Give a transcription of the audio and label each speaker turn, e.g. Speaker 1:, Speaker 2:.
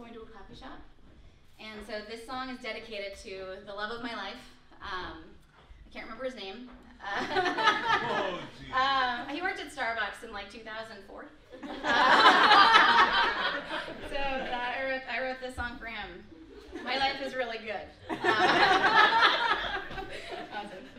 Speaker 1: going to a coffee shop. And so this song is dedicated to the love of my life. Um, I can't remember his name. Uh,
Speaker 2: oh,
Speaker 1: um, he worked at Starbucks in like 2004. so uh, I wrote, I, wrote, this song for him. My life is really good. Um, awesome.